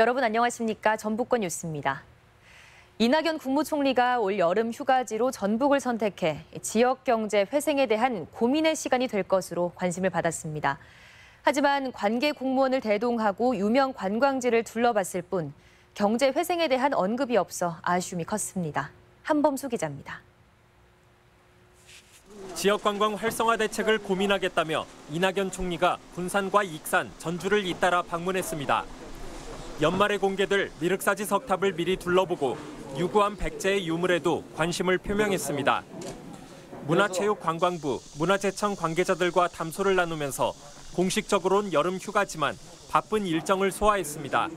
여러분 안녕하십니까? 전북권 뉴스입니다. 이낙연 국무총리가 올 여름 휴가지로 전북을 선택해 지역 경제 회생에 대한 고민의 시간이 될 것으로 관심을 받았습니다. 하지만 관계 공무원을 대동하고 유명 관광지를 둘러봤을 뿐 경제 회생에 대한 언급이 없어 아쉬움이 컸습니다. 한범수 기자입니다. 지역 관광 활성화 대책을 고민하겠다며 이낙연 총리가 군산과 익산, 전주를 잇따라 방문했습니다. 연말에 공개될 미륵사지 석탑을 미리 둘러보고 유구한 백제의 유물에도 관심을 표명했습니다. 문화체육관광부, 문화재청 관계자들과 담소를 나누면서 공식적으로는 여름 휴가지만 바쁜 일정을 소화했습니다.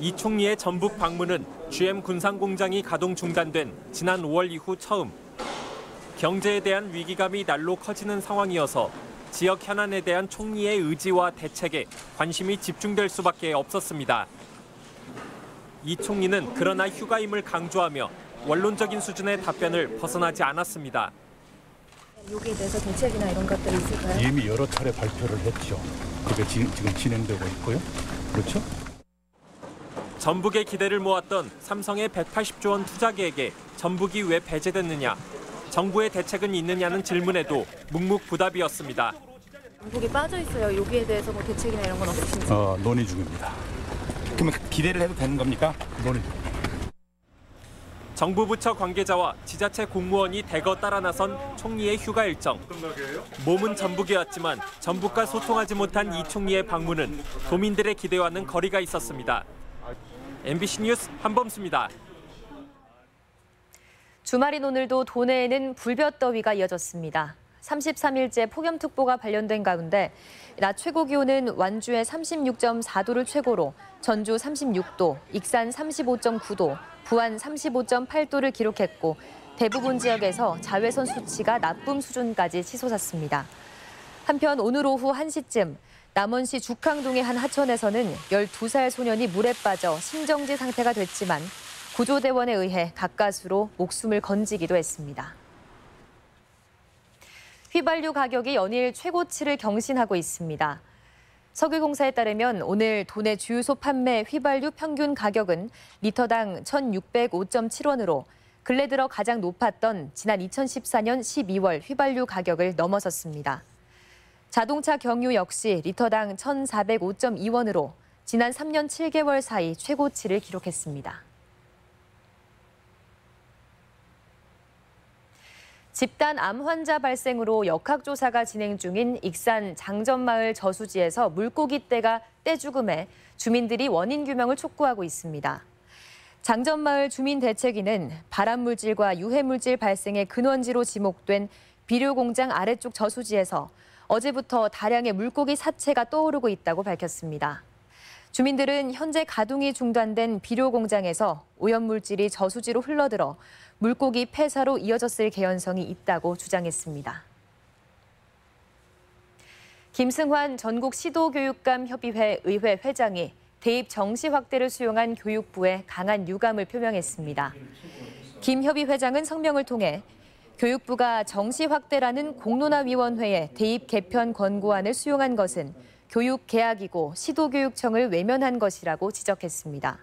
이 총리의 전북 방문은 GM 군산 공장이 가동 중단된 지난 5월 이후 처음 경제에 대한 위기감이 날로 커지는 상황이어서 지역 현안에 대한 총리의 의지와 대책에 관심이 집중될 수밖에 없었습니다. 이 총리는 그러나 휴가임을 강조하며 원론적인 수준의 답변을 벗어나지 않았습니다. 여기에 대해서 대책이나 이런 것들이 있을까요? 이미 여러 차례 발표를 했죠. 그게 지, 지금 진행되고 있고요. 그렇죠? 전북의 기대를 모았던 삼성의 180조 원 투자 계획에 전북이 왜 배제됐느냐, 정부의 대책은 있느냐는 질문에도 묵묵부답이었습니다. 전북이 빠져 있어요. 여기에 대해서 뭐 대책이나 이런 건 없으신지. 어, 논의 중입니다. 그러면 기대를 해도 되는 겁니까? 논의. 정부 부처 관계자와 지자체 공무원이 대거 따라 나선 총리의 휴가 일정. 몸은 전북이었지만 전북과 소통하지 못한 이 총리의 방문은 도민들의 기대와는 거리가 있었습니다. MBC 뉴스 한범수입니다. 주말인 오늘도 도내에는 불볕더위가 이어졌습니다. 33일째 폭염특보가 발령된 가운데 낮 최고 기온은 완주에 36.4도를 최고로 전주 36도, 익산 35.9도, 부안 35.8도를 기록했고 대부분 지역에서 자외선 수치가 나쁨 수준까지 치솟았습니다. 한편 오늘 오후 1시쯤 남원시 죽항동의 한 하천에서는 12살 소년이 물에 빠져 심정지 상태가 됐지만 구조대원에 의해 가까스로 목숨을 건지기도 했습니다. 휘발유 가격이 연일 최고치를 경신하고 있습니다. 석유공사에 따르면 오늘 도내 주유소 판매 휘발유 평균 가격은 리터당 1,605.7원으로 근래 들어 가장 높았던 지난 2014년 12월 휘발유 가격을 넘어섰습니다. 자동차 경유 역시 리터당 1,405.2원으로 지난 3년 7개월 사이 최고치를 기록했습니다. 집단 암 환자 발생으로 역학조사가 진행 중인 익산 장전마을 저수지에서 물고기 떼가 떼 죽음에 주민들이 원인 규명을 촉구하고 있습니다. 장전마을 주민 대책위는 발암물질과 유해물질 발생의 근원지로 지목된 비료공장 아래쪽 저수지에서 어제부터 다량의 물고기 사체가 떠오르고 있다고 밝혔습니다. 주민들은 현재 가동이 중단된 비료 공장에서 오염물질이 저수지로 흘러들어 물고기 폐사로 이어졌을 개연성이 있다고 주장했습니다. 김승환 전국 시도교육감 협의회 의회 회장이 대입 정시 확대를 수용한 교육부에 강한 유감을 표명했습니다. 김 협의 회장은 성명을 통해 교육부가 정시 확대라는 공론화위원회의 대입 개편 권고안을 수용한 것은 교육 계약이고 시도교육청을 외면한 것이라고 지적했습니다.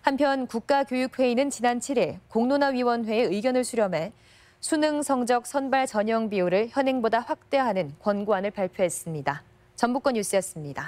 한편 국가교육회의는 지난 7일 공론화위원회의 의견을 수렴해 수능 성적 선발 전형 비율을 현행보다 확대하는 권고안을 발표했습니다. 전북권 뉴스였습니다.